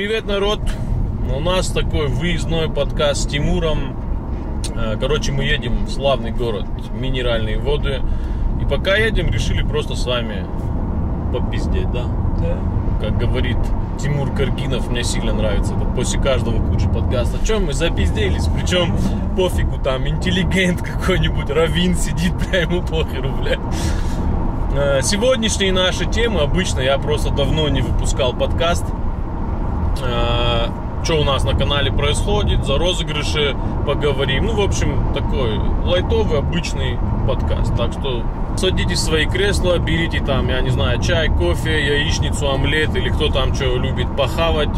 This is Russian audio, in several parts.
Привет, народ! У нас такой выездной подкаст с Тимуром. Э, короче, мы едем в славный город Минеральные воды. И пока едем, решили просто с вами попиздеть, да? Да. Как говорит Тимур Каргинов, мне сильно нравится это после каждого кучи подкаста. Чем мы запизделись? Причем пофигу там, интеллигент какой-нибудь, Равин сидит, бля, ему похеру, бля. Э, Сегодняшние наши темы, обычно я просто давно не выпускал подкаст. Э, Что у нас на канале происходит, за розыгрыши поговорим. Ну, в общем, такой лайтовый, обычный подкаст. Так что садитесь в свои кресла, берите там, я не знаю, чай, кофе, яичницу, омлет или кто там что любит похавать.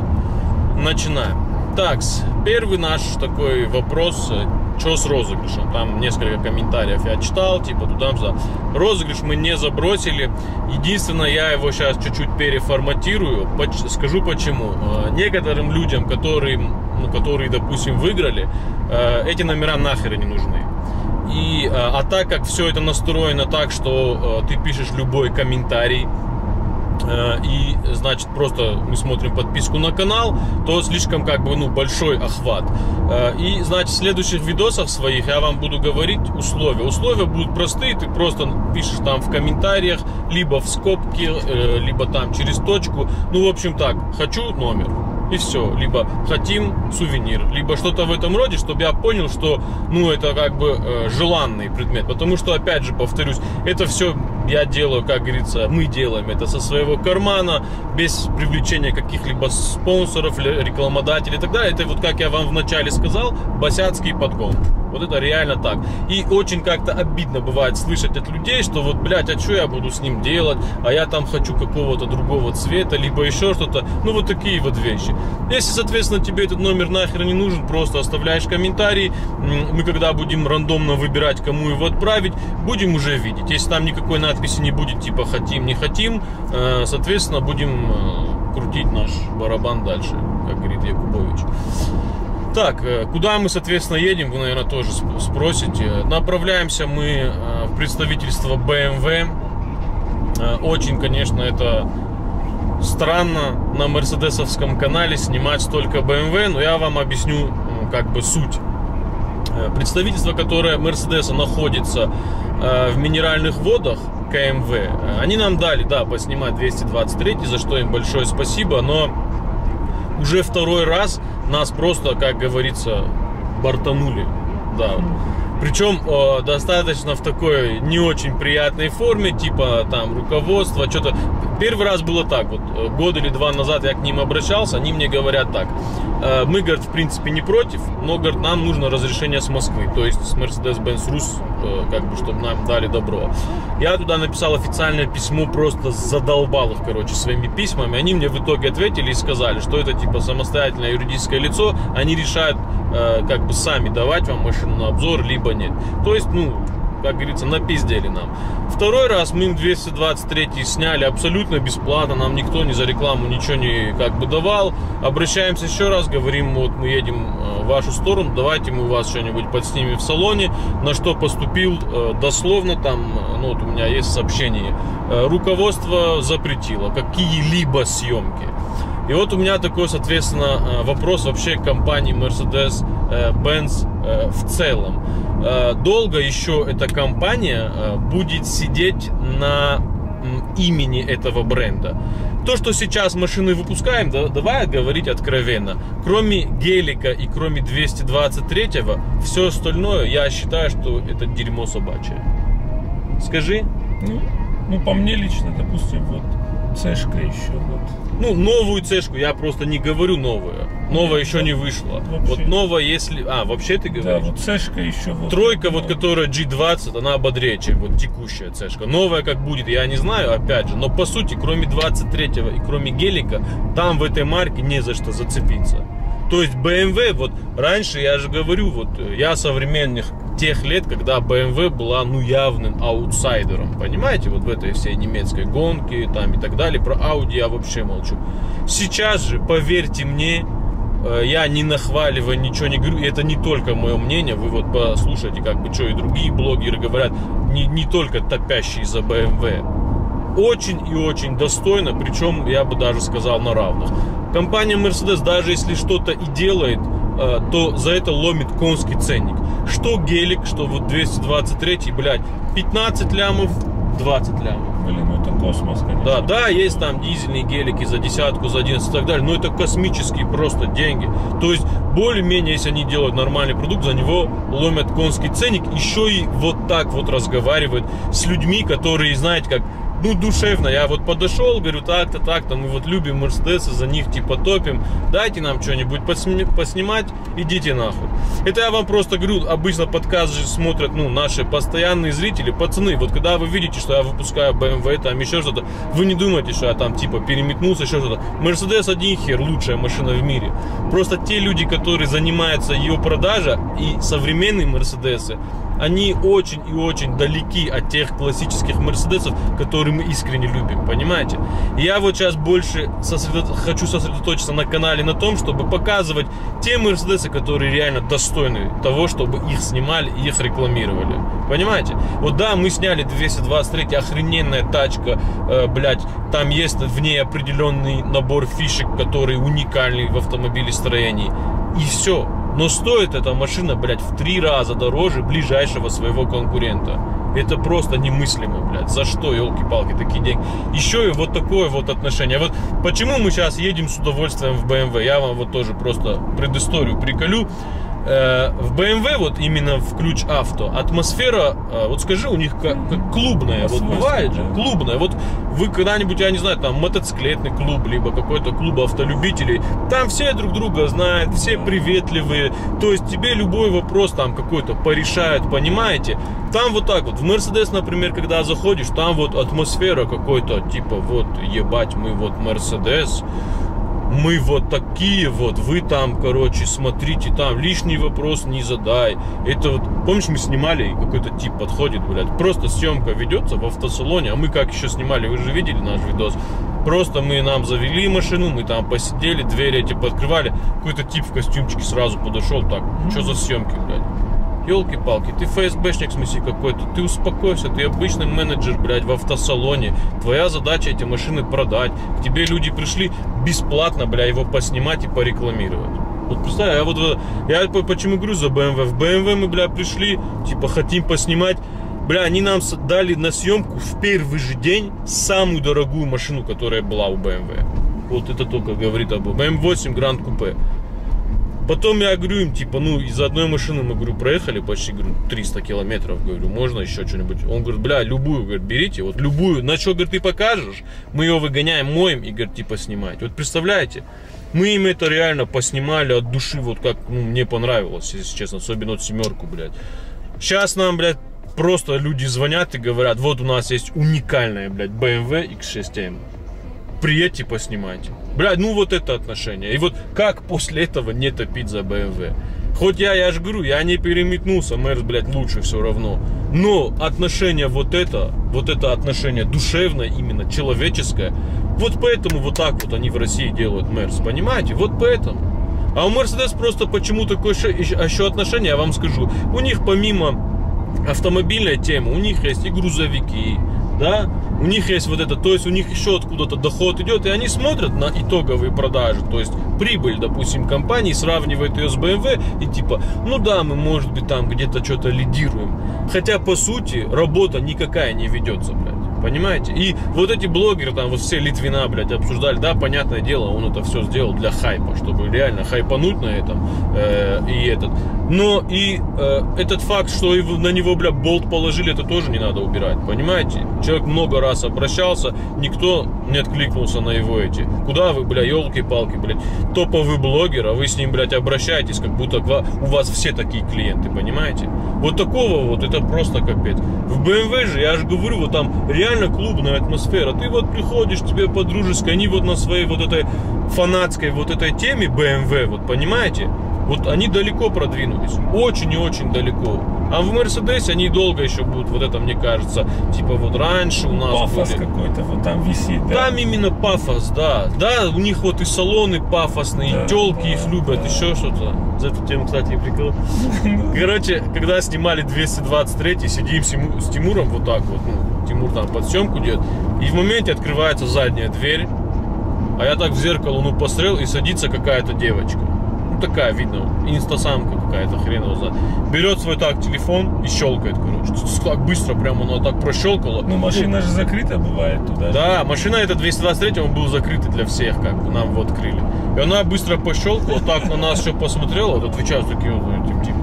Начинаем. Так, первый наш такой вопрос, что с розыгрышем? Там несколько комментариев я читал, типа туда-сюда. Розыгрыш мы не забросили. Единственное, я его сейчас чуть-чуть переформатирую. Скажу почему. Э, Некоторым людям, которые, ну, которые, допустим, выиграли, э, эти номера нахер не нужны. И, э, а так как все это настроено так, что ты пишешь любой комментарий, и значит просто мы смотрим подписку на канал, то слишком как бы ну большой охват. Э, И значит в следующих видосах своих я вам буду говорить условия. Условия будут простые, ты просто пишешь там в комментариях, либо в скобки, э, либо там через точку. Ну в общем так, хочу номер и все. Либо хотим сувенир, либо что-то в этом роде, чтобы я понял, что, ну, это как бы э, желанный предмет. Потому что, опять же, повторюсь, это все я делаю, как говорится, мы делаем это со своего кармана, без привлечения каких-либо спонсоров, ле- рекламодателей и так далее. Это вот, как я вам вначале сказал, босяцкий подгон. Вот это реально так. И очень как-то обидно бывает слышать от людей, что вот, блядь, а что я буду с ним делать? А я там хочу какого-то другого цвета, либо еще что-то. Ну, вот такие вот вещи. Если, соответственно, тебе этот номер нахер не нужен, просто оставляешь комментарий. Мы когда будем рандомно выбирать, кому его отправить, будем уже видеть. Если там никакой надписи не будет, типа хотим, не хотим, э, соответственно, будем э, крутить наш барабан дальше, как говорит Якубович. Так, э, куда мы, соответственно, едем, вы, наверное, тоже сп- спросите. Направляемся мы в представительство BMW. Очень, конечно, это странно на мерседесовском канале снимать столько BMW, но я вам объясню как бы суть. Представительство, которое Мерседеса находится в минеральных водах КМВ, э, они нам дали, да, поснимать 223, за что им большое спасибо, но уже второй раз нас просто, как говорится, бортанули. Да. Причем э, достаточно в такой не очень приятной форме, типа там руководство, что-то. Первый раз было так, вот э, год или два назад я к ним обращался, они мне говорят так. Э, мы, говорят, в принципе не против, но, говорят, нам нужно разрешение с Москвы, то есть с Mercedes-Benz Rus, э, как бы, чтобы нам дали добро. Я туда написал официальное письмо, просто задолбал их, короче, своими письмами. Они мне в итоге ответили и сказали, что это типа самостоятельное юридическое лицо, они решают э, как бы сами давать вам машину на обзор, либо нет. То есть, ну, как говорится, напиздели нам. Второй раз мы им 223 сняли абсолютно бесплатно, нам никто ни за рекламу ничего не как бы давал. Обращаемся еще раз, говорим, вот мы едем э, в вашу сторону, давайте мы у вас что-нибудь подснимем в салоне. На что поступил э, дословно, там, э, ну вот у меня есть сообщение, руководство запретило какие-либо съемки. И вот у меня такой, соответственно, вопрос вообще к компании Mercedes-Benz э, в целом. Э, Долго еще эта компания э, будет сидеть на имени этого бренда? То, что сейчас машины выпускаем, да- давай говорить откровенно. Кроме гелика и кроме 223-го, все остальное, я считаю, что это дерьмо собачье. Скажи. Ну, ну, по мне лично, допустим, вот цешка еще вот. Ну, новую цешку я просто не говорю новую. Новая Нет, еще да. не вышла. Вообще. Вот новая, если... А, вообще ты Да, говоришь? вот цешка еще вот. Тройка, вот Ну, которая G20, она бодрее, чем вот текущая цешка. Новая как будет, я не знаю, опять же. Но по сути, кроме 23-го и кроме гелика, там в этой марке не за что зацепиться. То есть BMW, вот раньше, я же говорю, вот э, я современных тех лет, когда BMW была ну явным аутсайдером, понимаете, вот в этой всей немецкой гонке там и так далее, про Audi я вообще молчу. Сейчас же, поверьте мне, Э, Я не нахваливаю, ничего не говорю. Это не только мое мнение. Вы вот послушайте, как бы, что и другие блогеры говорят. Не, не только топящие за BMW. Очень и очень достойно, причем, я бы даже сказал, на равных. Компания Mercedes, даже если что-то и делает, э, то за это ломит конский ценник. Что гелик, что вот 223, блядь, 15 лямов, 20 лямов. Блин, ну это космос, конечно. Да, да, есть там дизельные гелики за десятку, за 11 и так далее, но это космические просто деньги. То есть, более-менее, если они делают нормальный продукт, за него ломят конский ценник, еще и вот так вот разговаривают с людьми, которые, знаете, как ну, душевно. Я вот подошел, говорю, так-то, так-то, мы вот любим Мерседесы, за них типа топим. Дайте нам что-нибудь посни- поснимать, идите нахуй. Это я вам просто говорю, обычно подкаст же смотрят, ну, наши постоянные зрители, пацаны. Вот когда вы видите, что я выпускаю BMW, там еще что-то, вы не думайте, что я там типа переметнулся, еще что-то. Мерседес один хер, лучшая машина в мире. Просто те люди, которые занимаются ее продажей и современные Мерседесы, они очень и очень далеки от тех классических Мерседесов, которые мы искренне любим, понимаете? Я вот сейчас больше сосредо... хочу сосредоточиться на канале на том, чтобы показывать те Мерседесы, которые реально достойны того, чтобы их снимали и их рекламировали. Понимаете? Вот да, мы сняли 223, охрененная тачка, э, блядь, там есть в ней определенный набор фишек, который уникальный в автомобилестроении. И все. Но стоит эта машина, блядь, в три раза дороже ближайшего своего конкурента. Это просто немыслимо, блядь. За что, елки-палки, такие деньги? Еще и вот такое вот отношение. Вот почему мы сейчас едем с удовольствием в BMW? Я вам вот тоже просто предысторию приколю. Э, в BMW вот именно в ключ авто. Атмосфера, э, вот скажи, у них как, как клубная, вот бывает же, клубная. Вот вы когда-нибудь, я не знаю, там мотоциклетный клуб, либо какой-то клуб автолюбителей, там все друг друга знают, все приветливые, то есть тебе любой вопрос там какой-то порешают, понимаете? Там вот так вот, в Мерседес, например, когда заходишь, там вот атмосфера какой-то, типа вот, ебать, мы вот Мерседес, мы вот такие вот, вы там, короче, смотрите там, лишний вопрос не задай. Это вот, помнишь, мы снимали, какой-то тип подходит, блядь, просто съемка ведется в автосалоне, а мы как еще снимали, вы же видели наш видос, просто мы нам завели машину, мы там посидели, двери эти подкрывали, какой-то тип в костюмчике сразу подошел, так, что за съемки, блядь? Елки-палки, ты ФСБшник в смысле какой-то, ты успокойся, ты обычный менеджер, блядь, в автосалоне. Твоя задача эти машины продать. К тебе люди пришли бесплатно, бля, его поснимать и порекламировать. Вот представь, я вот, я почему говорю за BMW. В BMW мы, бля, пришли, типа, хотим поснимать. Бля, они нам дали на съемку в первый же день самую дорогую машину, которая была у BMW. Вот это только говорит об M8 Grand Coupe. Потом я говорю им, типа, ну, из одной машины мы, говорю, проехали почти, говорю, 300 километров, говорю, можно еще что-нибудь? Он говорит, бля, любую, говорит, берите, вот любую, на что, говорит, ты покажешь, мы ее выгоняем, моем и, говорит, типа, снимать. Вот представляете, мы им это реально поснимали от души, вот как, ну, мне понравилось, если честно, особенно вот семерку, блядь. Сейчас нам, блядь, просто люди звонят и говорят, вот у нас есть уникальная, блядь, BMW X6M приедьте, поснимайте. Блядь, ну вот это отношение. И вот как после этого не топить за BMW? Хоть я, я же говорю, я не переметнулся, Мерс, блядь, лучше все равно. Но отношение вот это, вот это отношение душевное, именно человеческое, вот поэтому вот так вот они в России делают Мерс, понимаете? Вот поэтому. А у Мерседес просто почему такое еще отношение, я вам скажу. У них помимо автомобильной темы, у них есть и грузовики, да, у них есть вот это, то есть у них еще откуда-то доход идет, и они смотрят на итоговые продажи, то есть прибыль, допустим, компании, сравнивают ее с BMW, и типа, ну да, мы, может быть, там где-то что-то лидируем. Хотя, по сути, работа никакая не ведется, блядь. Понимаете? И вот эти блогеры, там вот все Литвина, блядь, обсуждали, да, понятное дело, он это все сделал для хайпа, чтобы реально хайпануть на этом э, и этот. Но и э, этот факт, что его, на него, бля, болт положили, это тоже не надо убирать, понимаете? Человек много раз обращался, никто не откликнулся на его эти. Куда вы, бля, елки-палки, блядь, топовый блогер, а вы с ним, блядь, обращаетесь, как будто у вас все такие клиенты, понимаете? Вот такого вот, это просто капец. В BMW же, я же говорю, вот там реально клубная атмосфера. Ты вот приходишь, тебе по-дружески, они вот на своей вот этой фанатской вот этой теме BMW, вот понимаете? Вот они далеко продвинулись, очень и очень далеко. А в Мерседесе они долго еще будут, вот это мне кажется, типа вот раньше у нас Пафос были... какой-то вот там висит, да? Там именно пафос, да. Да, у них вот и салоны пафосные, да, и телки да, их любят, да. еще что-то. За эту тему, кстати, прикол. Короче, когда снимали 223, сидим с Тимуром вот так вот, ну, Тимур там под съемку идет, и в моменте открывается задняя дверь, А я так в зеркало, ну, посмотрел, и садится какая-то девочка. Такая, видно, инстасамка какая-то, хрен его знает. Берет свой так телефон и щелкает, короче. Так быстро прямо она так прощелкала. Ну, машина же закрыта бывает туда. Да, машина эта 223 он был закрытый для всех, как бы нам вот открыли. И она быстро пощелкала, так на нас все посмотрела, вот отвечают такие вот типа.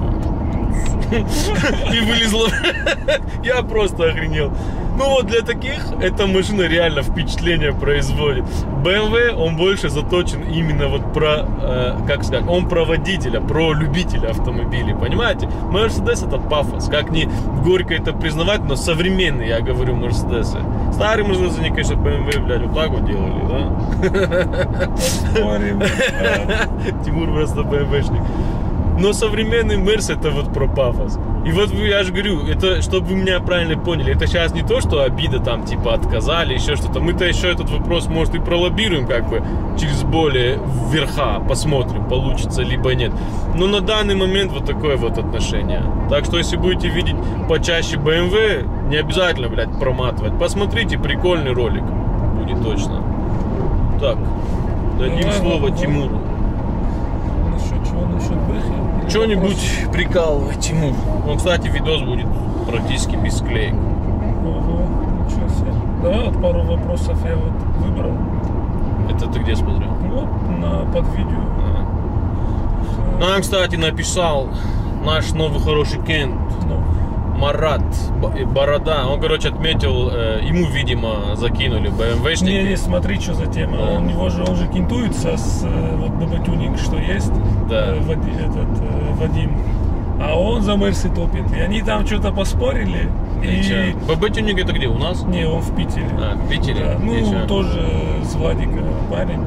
И вылезла. Я просто охренел. Ну вот для таких эта машина реально впечатление производит. BMW, он больше заточен именно вот про, э, как сказать, он про водителя, про любителя автомобилей, понимаете? Mercedes это пафос, как ни горько это признавать, но современный, я говорю, Мерседесы. Старые Мерседесы, они, конечно, BMW, блядь, вот так вот делали, да? Спорим, да. Тимур просто БМВшник. Но современный Мерс это вот про пафос. И вот я же говорю, это, чтобы вы меня правильно поняли, это сейчас не то, что обида там типа отказали, еще что-то. Мы-то еще этот вопрос, может, и пролоббируем как бы через более верха, посмотрим, получится либо нет. Но на данный момент вот такое вот отношение. Так что если будете видеть почаще BMW, не обязательно, блядь, проматывать. Посмотрите, прикольный ролик будет точно. Так, дадим Давай, слово. Тимуру. Насчет чего? Насчет Бэхи? Что-нибудь прикалывай, Тимур. Он, кстати, видос будет практически без склеек. Ого, ничего себе. Давай вот пару вопросов я вот выбрал. Это ты где смотрел? Вот на под видео. Нам, кстати, написал наш новый хороший Кент Ну, Марат э, Борода. Он, короче, отметил, э, ему, видимо, закинули не, БМВшники. не, смотри, что за тема. Да. Он, его же, он же кентуется с э, вот тюнинг, что есть. Да. Э, Вади- этот, э, Вадим. А он за Мерси топит. И они там что-то поспорили. И... ББ тюнинг это где? У нас? Не, он в Питере. А, в Питере? Да, ну, чё? тоже с Владика парень.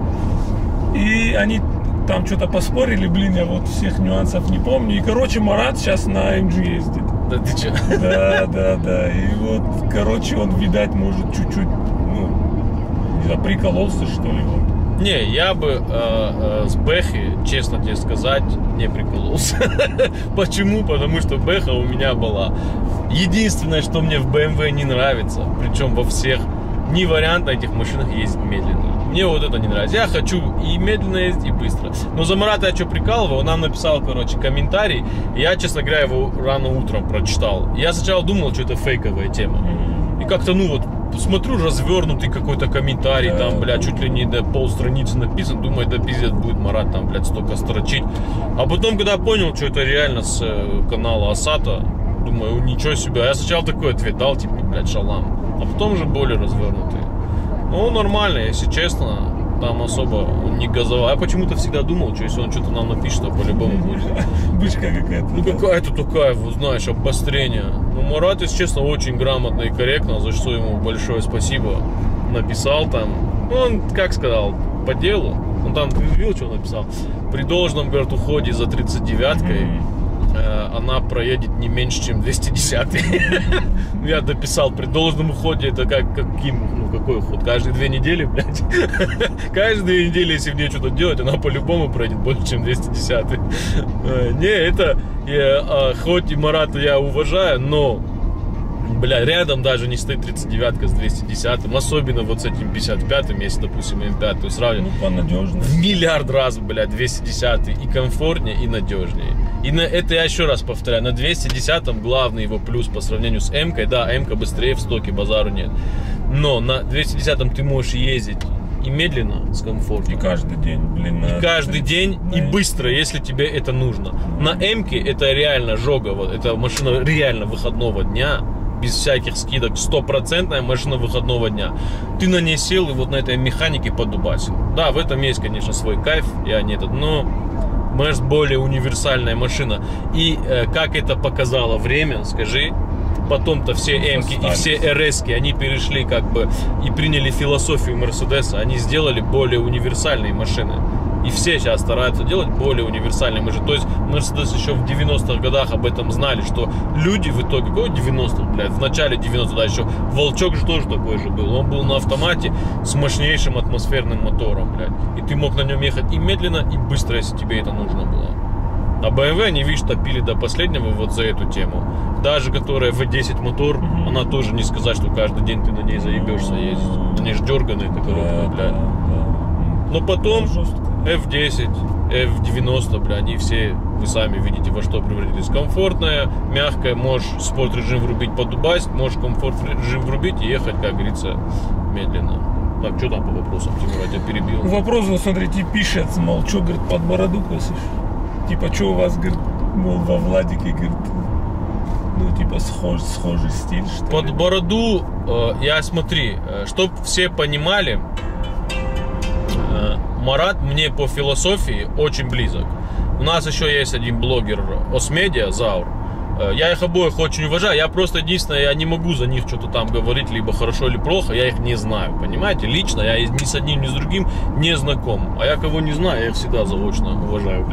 И они там что-то поспорили, блин, я вот всех нюансов не помню. И, короче, Марат сейчас на MG ездит. Да ты че? Да, да, да. И вот, короче, он, видать, может, чуть-чуть, ну, не знаю, прикололся, что ли, вот. Не, я бы э, э, с Бэхи, честно тебе сказать, не прикололся. Почему? Потому что Бэха у меня была. Единственное, что мне в BMW не нравится, причем во всех, не вариант на этих машинах ездить медленно. Мне вот это не нравится. Я хочу и медленно ездить, и быстро. Но за Марата я что прикалывал, он нам написал, короче, комментарий. Я, честно говоря, его рано утром прочитал. Я сначала думал, что это фейковая тема. И как-то, ну вот, смотрю, развернутый какой-то комментарий, Да. там, бля, чуть ли не до полстраницы написан, думаю, да пиздец будет Марат там, блядь, столько строчить. А потом, когда понял, что это реально с э, канала Асата, думаю, ничего себе. А я сначала такой ответ дал, типа, блядь, шалам. А потом уже более развернутый. Ну, нормально, если честно, там особо он не газовал. Я почему-то всегда думал, что если он что-то нам напишет, то по-любому будет. Бычка какая-то. Ну какая-то такая, вот, знаешь, обострение. Ну Марат, если честно, очень грамотно и корректно, за что ему большое спасибо. Написал там, ну, он, как сказал, по делу. Он там, ты видел, что он написал? При должном, говорит, уходе за 39-кой э, она проедет не меньше, чем 210 Ну, Я дописал, при должном уходе это как, каким, ну какой уход? Каждые две недели, блядь. Каждые две недели, если в ней что-то делать, она по-любому пройдет больше, чем 210 Э, Не, это, я, а, хоть и Марата я уважаю, но Бля, рядом даже не стоит 39 с 210 особенно вот с этим 55 если, допустим, М5, то есть сравнивать Ну, понадежно. в миллиард раз, блядь, 210 и комфортнее, и надежнее. И на это я еще раз повторяю, на 210 главный его плюс по сравнению с м да, м быстрее в стоке, базару нет. Но на 210 ты можешь ездить и медленно, с комфортом. И каждый день, блин. на- Каждый день и на- быстро, если тебе это нужно. На м это реально жога, вот, это машина реально выходного дня, без всяких скидок, стопроцентная машина выходного дня. Ты на ней сел и вот на этой механике подубасил. Да, в этом есть, конечно, свой кайф, я не этот, но Мерс более универсальная машина. И э, как это показало время, скажи, потом-то все м и все rs они перешли как бы и приняли философию Мерседеса, они сделали более универсальные машины. И все сейчас стараются делать более универсальные машины. То есть Мерседес еще в 90-х годах об этом знали, что люди в итоге, какой 90-х, блядь, в начале 90-х, да, еще Волчок же тоже такой же был. Он был на автомате с мощнейшим атмосферным мотором, блядь. И ты мог на нем ехать и медленно, и быстро, если тебе это нужно было. А BMW они, видишь, топили до последнего вот за эту тему. Даже которая V10 мотор, Мгм. она тоже не сказать, что каждый день ты на ней заебешься ездить. Ней же дерганая эта Да, коробка, блядь. Но потом Жестко. F10, F90, бля, они все, вы сами видите, во что превратились. Комфортная, мягкая, можешь спорт режим врубить, подубасть, можешь комфорт режим врубить и ехать, как говорится, медленно. Так, что там по вопросам, Тимур, я тебя перебил. Вопрос, вот смотрите, пишет, мол, что, говорит, под бороду косишь? Типа, что у вас, говорит, мол, во Владике, говорит, ну, типа, схож, схожий стиль, что Под ли? бороду, э, я смотри, чтобы все понимали, э, Марат мне по философии очень близок. У нас еще есть один блогер Осмедиа, Заур. Э, Я их обоих очень уважаю. Я просто единственное, я не могу за них что-то там говорить, либо хорошо, или плохо. Я их не знаю, понимаете? Лично я ни с одним, ни с другим не знаком. А я кого не знаю, я их всегда заочно уважаю.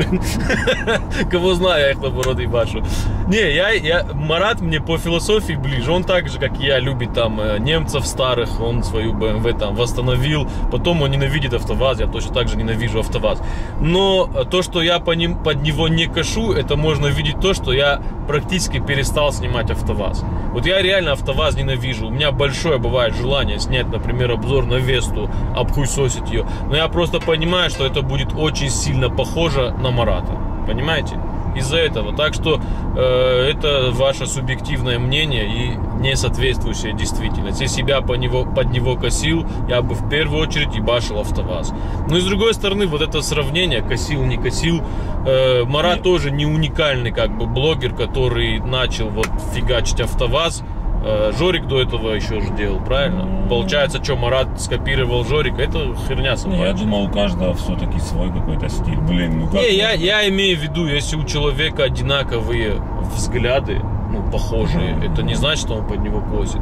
Кого знаю, я их наоборот ебашу. Не, я, я, Марат мне по философии ближе. Он так же, как и я, любит там э, немцев старых. Он свою BMW там восстановил. Потом он ненавидит АвтоВАЗ. Я точно так же ненавижу АвтоВАЗ. Но то, что я по ним, под него не кашу, это можно видеть то, что я практически перестал снимать АвтоВАЗ. Вот я реально АвтоВАЗ ненавижу. У меня большое бывает желание снять, например, обзор на Весту, обхуесосить ее. Но я просто понимаю, что это будет очень сильно похоже на Марата. Понимаете? Из-за этого. Так что э, это ваше субъективное мнение и не соответствующее действительности. Если я по него, под него косил, я бы в первую очередь ебашил АвтоВАЗ. Но и с другой стороны, вот это сравнение, косил, не косил, э, Марат Нет. тоже не уникальный как бы блогер, который начал вот фигачить АвтоВАЗ. Э, Жорик до этого еще же делал, правильно? Ну. Получается, что Марат скопировал Жорика, это херня я собачья. думал, у каждого все-таки свой какой-то стиль. Блин, ну как... Не, я, я имею в виду, если у человека одинаковые взгляды, ну, похожие, Мгм. это не значит, что он под него косит.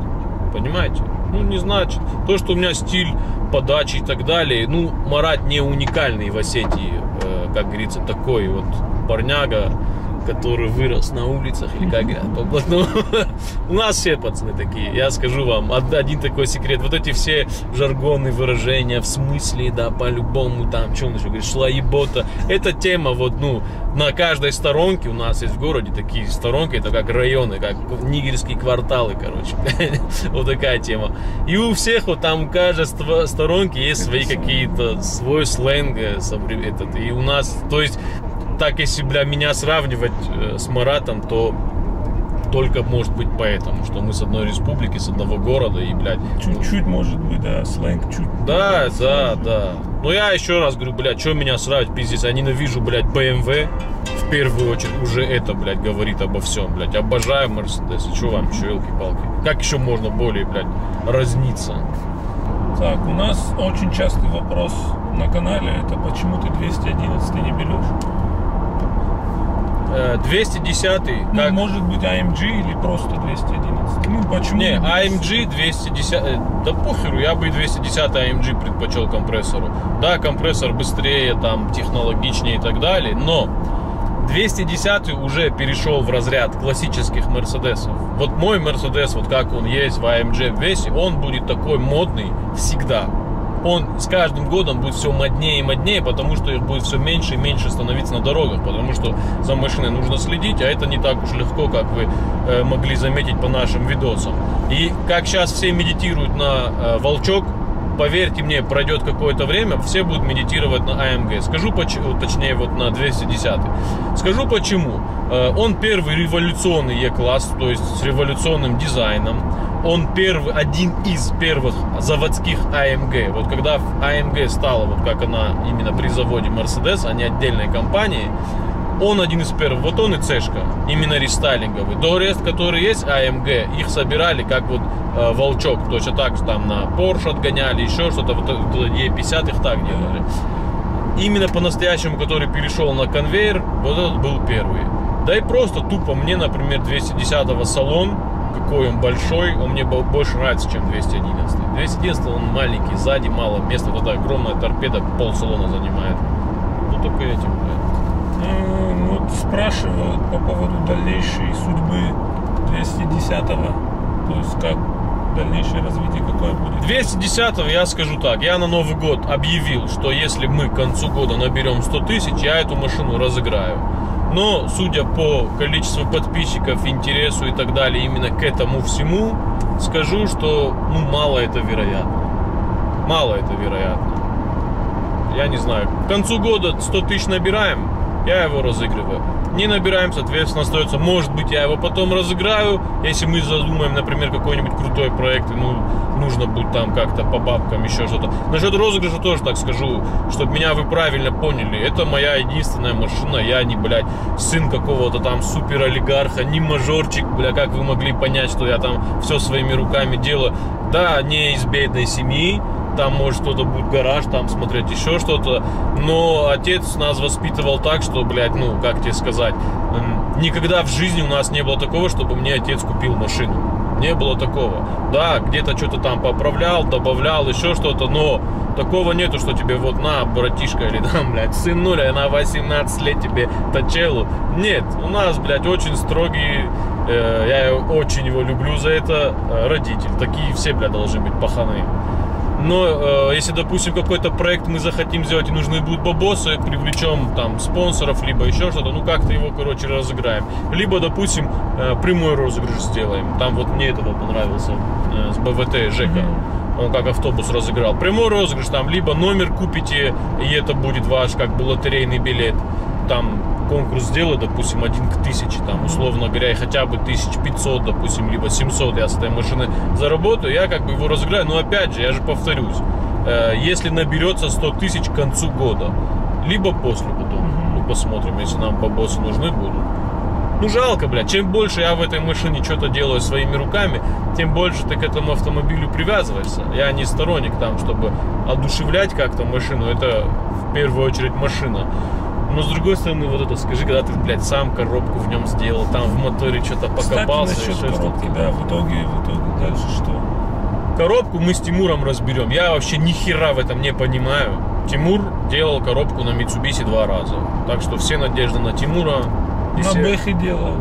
Понимаете? Ну, не значит. То, что у меня стиль подачи и так далее, ну, Марат не уникальный в Осетии, э, как говорится, такой вот парняга, который вырос на улицах, или как говорят, по блатному. У нас все пацаны такие, я скажу вам, од- один такой секрет. Вот эти все жаргонные выражения, в смысле, да, по-любому, там, что он еще говорит, шла ебота. Эта тема, вот, ну, на каждой сторонке у нас есть в городе такие сторонки, это как районы, как нигерские кварталы, короче. Вот такая тема. И у всех вот там у каждой сторонки есть свои какие-то, свой сленг, э, этот. И у нас, то есть, так если, бля, меня сравнивать э, с Маратом, то только может быть поэтому, что мы с одной республики, с одного города и, блядь, ну, Чуть-чуть, может быть, да, сленг чуть. да, да, да. Но я еще раз говорю, блядь, что меня сравнивать, пиздец, я ненавижу, блядь, BMW. В первую очередь уже это, блядь, говорит обо всем, блядь. Обожаю Мерседес. Что вам еще, елки-палки? Как еще можно более, блядь, разниться? Так, у нас очень частый вопрос на канале, это почему ты 211 не берешь? Э, 210 Ну, как... может быть AMG или просто 211. Ну, почему? Не, AMG 210, э, да похеру, я бы и 210 AMG предпочел компрессору. Да, компрессор быстрее, там, технологичнее и так далее, но 210 уже перешел в разряд классических Мерседесов. Вот мой Мерседес, вот как он есть в AMG в весе, он будет такой модный всегда. Он с каждым годом будет все моднее и моднее, потому что их будет все меньше и меньше становиться на дорогах, потому что за машиной нужно следить, а это не так уж легко, как вы э, могли заметить по нашим видосам. И как сейчас все медитируют на э, Волчок, поверьте мне, пройдет какое-то время, все будут медитировать на AMG. Скажу, поч- э, точнее, вот на 210. Скажу почему. Э, Он первый революционный E-класс, то есть с революционным дизайном. Он первый, один из первых заводских AMG. Вот когда AMG стала, вот как она именно при заводе Mercedes, а не отдельной компанией, он один из первых. Вот он и цешка, именно рестайлинговый. До рест, который есть AMG, их собирали как вот э, волчок. Точно так же там на Porsche отгоняли, еще что-то. Вот это E50 их так делали. Именно по-настоящему, который перешел на конвейер, вот этот был первый. Да и просто тупо мне, например, 210 салон, какой он большой, он мне бо- больше нравится, чем 211. 211 он маленький, сзади мало места, вот эта огромная торпеда пол салона занимает. Ну только этим, блядь. Спрашивают по поводу дальнейшей судьбы 210-го. То есть как дальнейшее развитие какое будет? 210 я скажу так, я на Новый год объявил, что если мы к концу года наберем 100 тысяч, я эту машину разыграю. Но, судя по количеству подписчиков, интересу и так далее, именно к этому всему, скажу, что ну, мало это вероятно. Мало это вероятно. я не знаю, к концу года 100 тысяч набираем, я его разыгрываю. Не набираем, соответственно, остается, может быть, я его потом разыграю, если мы задумаем, например, какой-нибудь крутой проект, ну, нужно будет там как-то по бабкам еще что-то. Насчет розыгрыша тоже так скажу, чтобы меня вы правильно поняли. Это моя единственная машина, я не, блядь, сын какого-то там супер олигарха, не мажорчик, бля, как вы могли понять, что я там все своими руками делаю. Да, не из бедной семьи, там может кто-то будет гараж, там смотреть еще что-то. Но отец нас воспитывал так, что, блядь, ну, как тебе сказать, никогда в жизни у нас не было такого, чтобы мне отец купил машину. Не было такого. Да, где-то что-то там поправлял, добавлял, еще что-то, но такого нету, что тебе вот на, братишка, или там, блядь, сынуля, на 18 лет тебе точелу. Нет, у нас, блядь, очень строгий, э, я очень его люблю за это, э, родитель. Такие все, блядь, должны быть паханы. Но э, если, допустим, какой-то проект мы захотим сделать и нужны будут бабосы, привлечем там спонсоров, либо еще что-то, ну как-то его, короче, разыграем. Либо, допустим, э, прямой розыгрыш сделаем. Там вот мне это вот понравился э, с БВТ Жека. Он как автобус разыграл. Прямой розыгрыш, там либо номер купите, и это будет ваш как бы лотерейный билет. Там конкурс сделаю, допустим, один к тысяче, там, условно говоря, и хотя бы 1500, допустим, либо 700 я с этой машины заработаю, я как бы его разыграю. Но опять же, я же повторюсь, э, если наберется 100 тысяч к концу года, либо после потом, ну, посмотрим, если нам бабосы нужны будут. Ну, жалко, блядь. Чем больше я в этой машине что-то делаю своими руками, тем больше ты к этому автомобилю привязываешься. Я не сторонник там, чтобы одушевлять как-то машину. Это в первую очередь машина. Но с другой стороны, вот это скажи, когда ты, блядь, сам коробку в нем сделал, там в моторе что-то покопался. Кстати, насчет коробки, да, в итоге, в итоге дальше что? Коробку мы с Тимуром разберем. Я вообще ни хера в этом не понимаю. Тимур делал коробку на Mitsubishi два раза. Так что все надежды на Тимура. На все... Бэхе делал.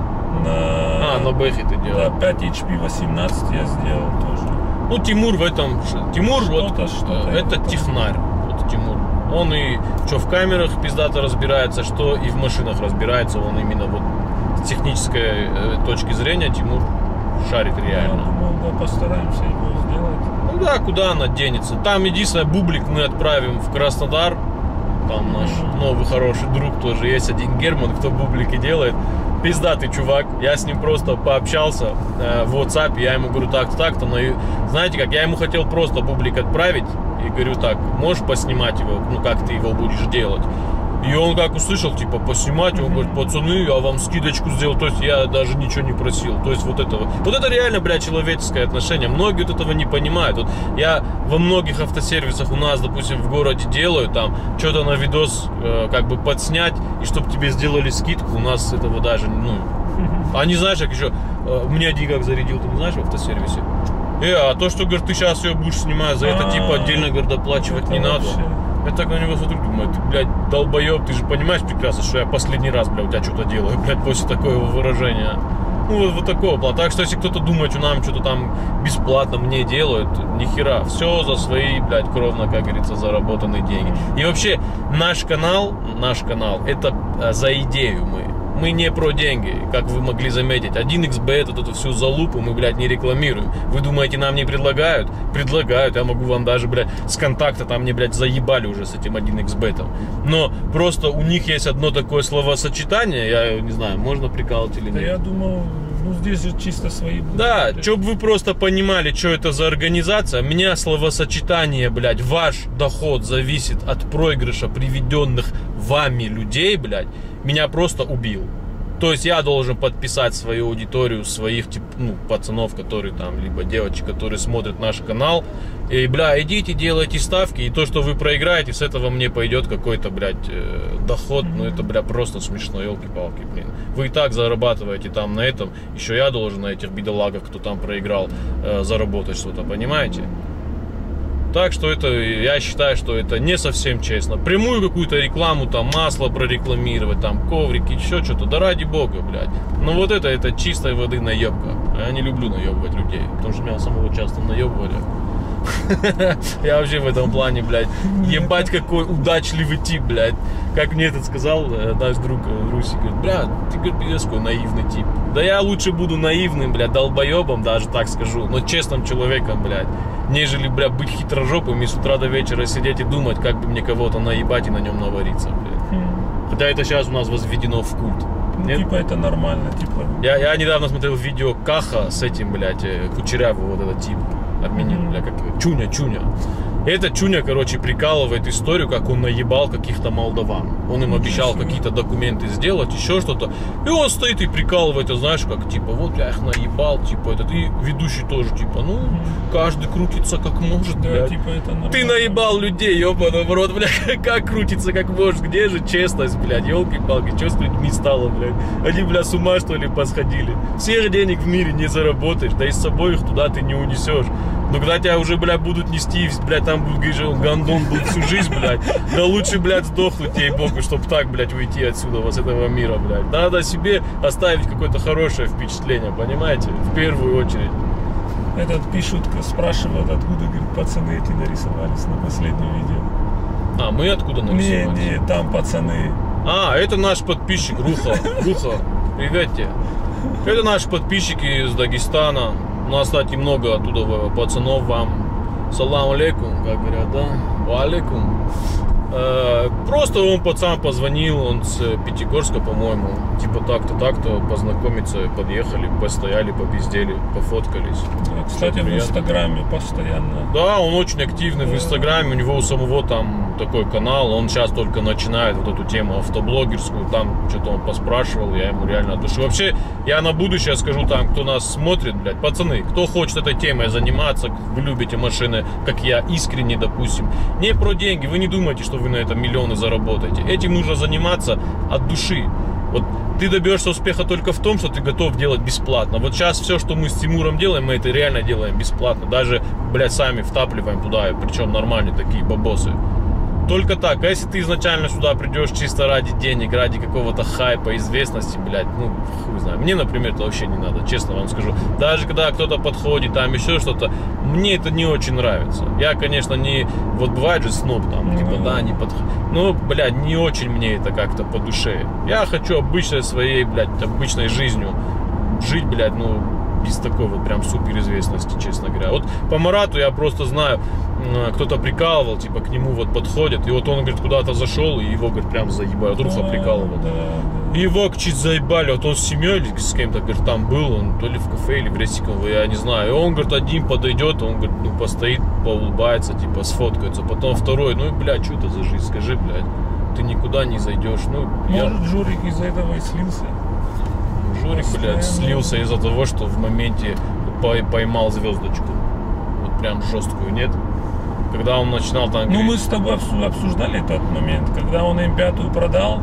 На... А, на Бэхе ты делал. Да, 5 HP 18 я сделал тоже. Ну, Тимур в этом... Тимур что-то, вот... Что-то это технарь. Вот Тимур. Он и что в камерах пиздато разбирается, что и в машинах разбирается. Он именно вот с технической э, точки зрения Тимур шарит реально. Думаю, да, постараемся его сделать. Ну да, куда она денется? Там единственное, бублик мы отправим в Краснодар. Там наш новый хороший друг тоже есть, один Герман, кто бублики делает. Пиздатый чувак. Я с ним просто пообщался э, в WhatsApp. Я ему говорю так-то, так-то. Но знаете как, я ему хотел просто бублик отправить. И говорю так, можешь поснимать его, ну как ты его будешь делать? И он как услышал, типа, поснимать, он говорит, пацаны, я вам скидочку сделал. То есть я даже ничего не просил. То есть вот этого. Вот это реально, блядь, человеческое отношение. Многие вот этого не понимают. Вот я во многих автосервисах у нас, допустим, в городе делаю, там, что-то на видос э, как бы подснять, и чтобы тебе сделали скидку, у нас этого даже, ну... А не знаешь, как еще, э, мне один как зарядил, ты не знаешь, в автосервисе? Э, а то, что, говорит, ты сейчас ее будешь снимать, за это, типа, отдельно, говорит, доплачивать не надо. Я так на него смотрю, думаю, ты, блядь, долбоеб, ты же понимаешь прекрасно, что я последний раз, блядь, у тебя что-то делаю, блядь, после такого выражения. Ну, вот, вот такого плана. Так что, если кто-то думает, что нам что-то там бесплатно мне делают, нихера. Все за свои, блядь, кровно, как говорится, заработанные деньги. И вообще, наш канал, наш канал, это а, за идею мы мы не про деньги, как вы могли заметить. 1xbet, вот эту всю залупу мы, блядь, не рекламируем. Вы думаете, нам не предлагают? Предлагают. Я могу вам даже, блядь, с контакта там мне, блядь, заебали уже с этим 1xbet. Но просто у них есть одно такое словосочетание, я не знаю, можно прикалывать или нет. Да я думал, ну здесь же чисто свои. Да, чтобы вы просто понимали, что это за организация. У меня словосочетание, блядь, ваш доход зависит от проигрыша приведенных вами людей, блядь меня просто убил. То есть я должен подписать свою аудиторию, своих тип, ну, пацанов, которые там, либо девочек, которые смотрят наш канал. И, бля, идите, делайте ставки, и то, что вы проиграете, с этого мне пойдет какой-то, блядь, э, доход. Ну, это, бля, просто смешно, елки-палки, блин. Вы и так зарабатываете там на этом, еще я должен на этих бедолагах, кто там проиграл, э, заработать что-то, понимаете? Так что это, я считаю, что это не совсем честно. Прямую какую-то рекламу, там, масло прорекламировать, там, коврики, еще что-то, да ради бога, блядь. Но вот это, это чистой воды наебка. Я не люблю наебывать людей, потому что меня самого часто наебывали. Я вообще в этом плане, блядь, ебать какой удачливый тип, блядь. Как мне этот сказал э, наш друг э, Руси, говорит, бля, ты, говорит, пиздец какой наивный тип. Да я лучше буду наивным, блядь, долбоебом, даже так скажу, но честным человеком, блядь. Нежели, бля, быть хитрожопым и с утра до вечера сидеть и думать, как бы мне кого-то наебать и на нем навариться, блядь. Хотя это сейчас у нас возведено в культ. Ну, Нет? типа это нормально, типа. Я, я недавно смотрел видео Каха с этим, блядь, э, Кучерявый, вот этот тип, армянин, Мгм. бля, как Чуня, Чуня. Этот Чуня, короче, прикалывает историю, как он наебал каких-то молдаван. Он им обещал какие-то документы сделать, еще что-то. И он стоит и прикалывает, а знаешь, как, типа, вот я их наебал, типа, этот. И ведущий тоже, типа, ну, каждый крутится как может, Да, блядь. типа это нормально. Ты наебал людей, ебаный в рот, бля, как крутится, как можешь, где же честность, блядь, елки-палки, что с людьми стало, блядь, они, бля, с ума, что ли, посходили, всех денег в мире не заработаешь, да и с собой их туда ты не унесешь, но когда тебя уже, бля, будут нести, блядь, там будет, говоришь, он гандон был всю жизнь, блядь, да лучше, блядь, сдохнуть, ей богу, чтобы так, блядь, уйти отсюда, вот с этого мира, блядь, надо себе оставить какое-то хорошее впечатление, понимаете, в первую очередь. Этот пишут, спрашивают, откуда, говорит, пацаны эти нарисовались на последнем видео. А, мы откуда Не, нарисовались? не, там пацаны. А, это наш подписчик Руха. Руха, привет тебе. Это наши подписчики из Дагестана. У нас, кстати, много оттуда э, пацанов вам. Салам алейкум, как говорят, да? Алейкум. Просто он пацан позвонил, он с Пятигорска, по-моему. Типа так-то, так-то познакомиться, подъехали, постояли, попиздели, пофоткались. Да, Кстати, в. Инстаграме постоянно. Да, он очень активный в Инстаграме, у него у самого там такой канал, он сейчас только начинает вот эту тему автоблогерскую, там что-то он поспрашивал, я ему реально от души. Вообще, я на будущее скажу там, кто нас смотрит, блядь, пацаны, кто хочет этой темой заниматься, вы любите машины, как я, искренне, допустим, не про деньги, вы не думайте, что вы на этом миллионы заработаете. Этим нужно заниматься от души. Вот ты добьешься успеха только в том, что ты готов делать бесплатно. Вот сейчас все, что мы с Тимуром делаем, мы это реально делаем бесплатно. Даже, блядь, сами втапливаем туда, причем нормальные такие бабосы. Только так. А если ты изначально сюда придешь чисто ради денег, ради какого-то хайпа, известности, блядь, ну, хуй знаю. Мне, например, это вообще не надо, честно вам скажу. Даже когда кто-то подходит, там еще что-то, мне это не очень нравится. Я, конечно, не... Вот бывает же сноб там, Ну типа, да. не под... Ну, блядь, не очень мне это как-то по душе. Я хочу обычной своей, блядь, обычной жизнью жить, блядь, ну, без такой вот прям суперизвестности, честно говоря. Вот по Марату я просто знаю, кто-то прикалывал, типа, к нему вот подходит, и вот он, говорит, куда-то зашел, и его, говорит, прям заебают. Руха Да, прикалывал. И его чуть заебали, вот он с семьей или с кем-то, говорит, там был, он то ли в кафе, или в Рестиково, я не знаю. И он, говорит, один подойдет, он, говорит, ну, постоит, поулыбается, типа, сфоткается. Потом второй, ну, блядь, что это за жизнь, скажи, блядь. Ты никуда не зайдешь. Ну, я... Может, Журик из-за этого и слился. Жорик, блядь, слился из-за того, что в моменте пой- поймал звездочку. Вот прям жесткую, нет? Когда он начинал там... Ну, мы с тобой обсу- обсуждали тот момент, когда он М5 продал,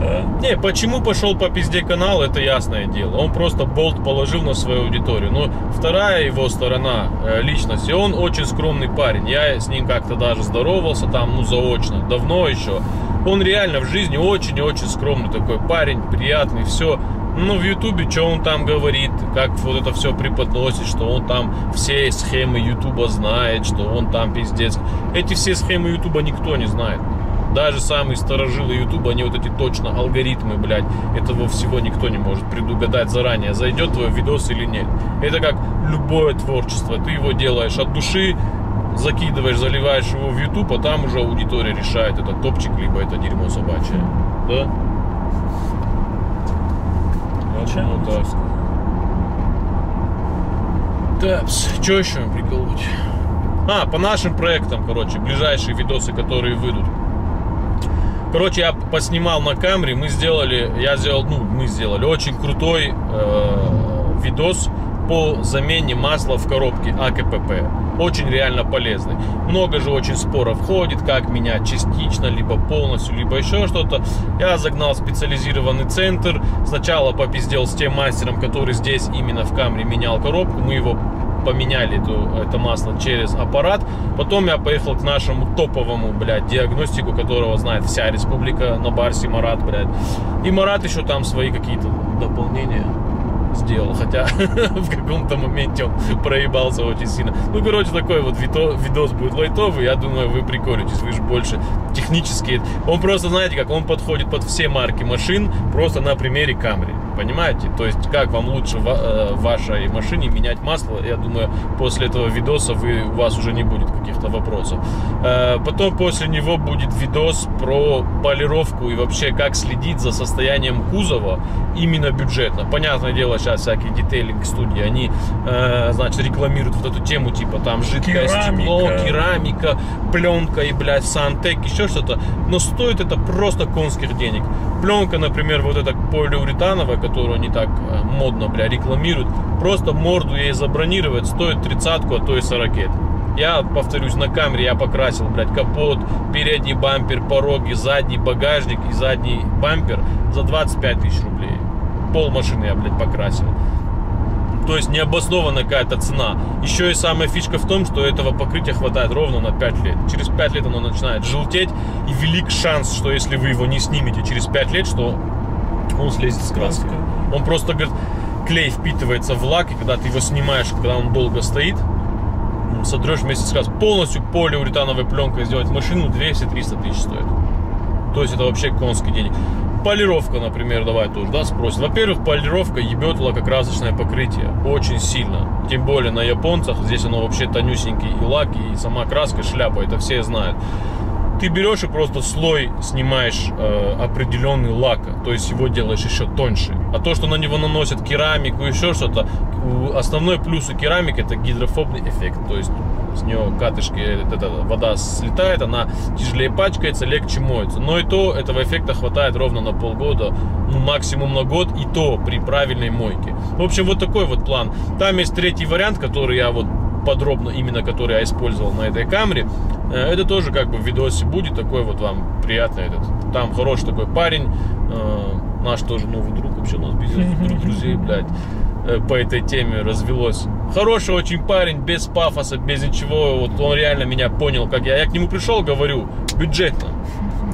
да? Не, почему пошел по пизде канал, это ясное дело. Он просто болт положил на свою аудиторию. Но вторая его сторона э, личности, он очень скромный парень. Я с ним как-то даже здоровался там, ну, заочно, давно еще. Он реально в жизни очень и очень скромный такой парень, приятный, все. Ну, в Ютубе, что он там говорит, как вот это все преподносит, что он там все схемы Ютуба знает, что он там пиздец. Эти все схемы Ютуба никто не знает. Даже самые старожилы Ютуба, они вот эти точно алгоритмы, блядь, этого всего никто не может предугадать заранее, зайдет твой видос или нет. Это как любое творчество, ты его делаешь от души, закидываешь, заливаешь его в YouTube, а там уже аудитория решает, это топчик, либо это дерьмо собачье. Да? Ну, так. Так, что еще приколоть? А, по нашим проектам, короче, ближайшие видосы, которые выйдут. Короче, я поснимал на камере, мы сделали, я сделал, ну, мы сделали очень крутой э, видос по замене масла в коробке АКПП. Очень реально полезный. Много же очень споров ходит, как менять частично, либо полностью, либо еще что-то. Я загнал специализированный центр. Сначала попиздел с тем мастером, который здесь именно в камере менял коробку. Мы его поменяли эту, это масло через аппарат. Потом я поехал к нашему топовому, блядь, диагностику, которого знает вся республика на Барсе Марат, блядь. И Марат еще там свои какие-то дополнения сделал, хотя в каком-то моменте он проебался очень сильно. Ну, короче, такой вот видо- видос будет лайтовый, я думаю, вы приколитесь, вы же больше технически. Он просто, знаете, как он подходит под все марки машин, просто на примере Камри. Понимаете? То есть, как вам лучше в э, вашей машине менять масло, я думаю, после этого видоса вы, у вас уже не будет каких-то вопросов. Э, потом после него будет видос про полировку и вообще, как следить за состоянием кузова именно бюджетно. Понятное дело, сейчас всякие детейлинг студии, они, э, значит, рекламируют вот эту тему, типа, там, жидкое Керамика. стекло, керамика, пленка и, блядь, сантек, еще что-то. Но стоит это просто конских денег. Пленка, например, вот эта полиуретановая, которую они так э, модно, бля, рекламируют, просто морду ей забронировать стоит тридцатку, а то и 40. Я, повторюсь, на камере я покрасил, блядь, капот, передний бампер, пороги, задний багажник и задний бампер за 25 тысяч рублей. Пол машины я, блядь, покрасил. То есть необоснованная какая-то цена. Еще и самая фишка в том, что этого покрытия хватает ровно на 5 лет. Через 5 лет оно начинает желтеть, и велик шанс, что если вы его не снимете через 5 лет, что он слезет с краски. Он просто, говорит, клей впитывается в лак, и когда ты его снимаешь, когда он долго стоит, сотрешь вместе с краской. Полностью полиуретановой пленкой сделать машину 200-300 тысяч стоит. То есть это вообще конский денег. Полировка, например, давай тоже, да, спросят. Во-первых, полировка ебет лакокрасочное покрытие очень сильно. Тем более на японцах, здесь оно вообще тонюсенький и лак, и сама краска, шляпа, это все знают. Ты берешь и просто слой снимаешь э, определенный лака, то есть его делаешь еще тоньше. А то, что на него наносят керамику еще что-то, основной плюс у керамики это гидрофобный эффект, то есть с нее катышки, э, эта вода слетает, она тяжелее пачкается, легче моется. Но и то этого эффекта хватает ровно на полгода, ну, максимум на год, и то при правильной мойке. В общем, вот такой вот план. Там есть третий вариант, который я вот подробно, именно который я использовал на этой камере. Э, Это тоже как бы в видосе будет такой вот вам приятный этот. Там хороший такой парень, э, наш тоже новый друг, вообще у нас бизнес, друг друзей, блядь, э, по этой теме развелось. Хороший очень парень, без пафоса, без ничего. Вот он реально меня понял, как я. Я к нему пришел, говорю, бюджетно.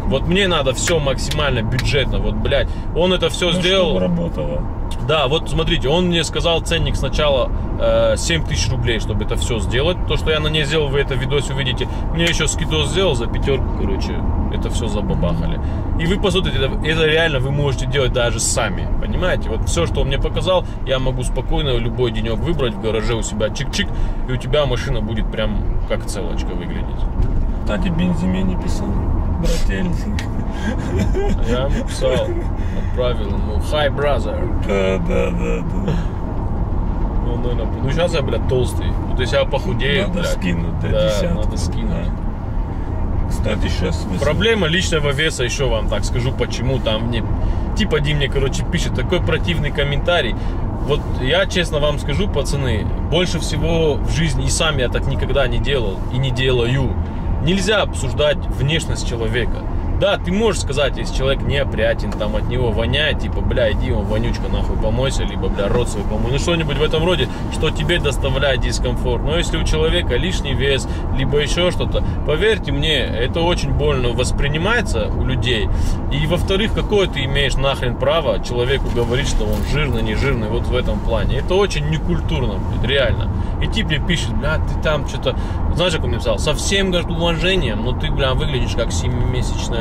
Вот мне надо все максимально бюджетно, вот, блядь. Он это все Ну, сделал. чтобы работало. Да, вот смотрите, он мне сказал ценник сначала э, 7 тысяч рублей, чтобы это все сделать. То, что я на ней сделал, вы это в видосе увидите. Мне еще скидос сделал за пятерку, короче. Это все забабахали. И вы, по сути, это, это реально вы можете делать даже сами. Понимаете? Вот все, что он мне показал, я могу спокойно любой денек выбрать в гараже у себя чик-чик, и у тебя машина будет прям как целочка выглядеть. Кстати, Бензиме не писал. Брательник. Я писал, отправил ему Hi, brother. Да, да, да, да. Ну, наверное, ну сейчас я, блядь, толстый. Вот если я похудею, Надо блядь, скинуть, да, да, десятку. надо скинуть. Кстати, сейчас... Проблема личного веса, еще вам так скажу, почему там мне... Типа Дим мне, короче, пишет такой противный комментарий. Вот я честно вам скажу, пацаны, больше всего в жизни, и сам я так никогда не делал и не делаю, нельзя обсуждать внешность человека. Да, ты можешь сказать, если человек неопрятен, там от него воняет, типа, бля, иди, он вонючка, нахуй, помойся, либо, бля, рот свой помой. Ну, что-нибудь в этом роде, что тебе доставляет дискомфорт. Но если у человека лишний вес, либо еще что-то, поверьте мне, это очень больно воспринимается у людей. И, во-вторых, какое ты имеешь нахрен право человеку говорить, что он жирный, не жирный, вот в этом плане. Это очень некультурно, блядь, реально. И тип мне пишет, бля, ты там что-то, знаешь, как он мне писал, со всем, говорит, уважением, но ты, бля, выглядишь как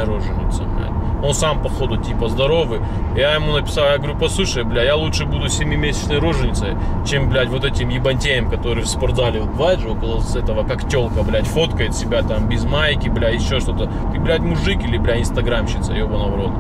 семимесячная роженица. Он сам, походу, типа, здоровый. Я ему написал, я говорю, послушай, бля, я лучше буду семимесячной роженицей, чем, блядь, вот этим ебантеем, который в спортзале, вот, бывает же, около этого, как телка, блядь, фоткает себя там без майки, бля, еще что-то. Ты, блядь, мужик или, бля, инстаграмщица, ебаный в рот.